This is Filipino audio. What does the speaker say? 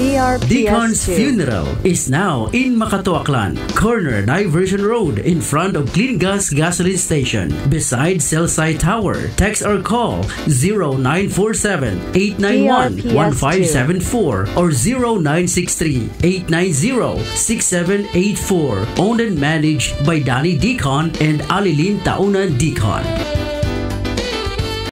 Deacon's DRPS2. Funeral is now in Makatoaklan, corner Diversion Road in front of Clean Gas Gasoline Station, beside Cellside Tower. Text or call 0947-891-1574 or 0963-890-6784. Owned and managed by Danny Deacon and Alilin Taunan Deacon.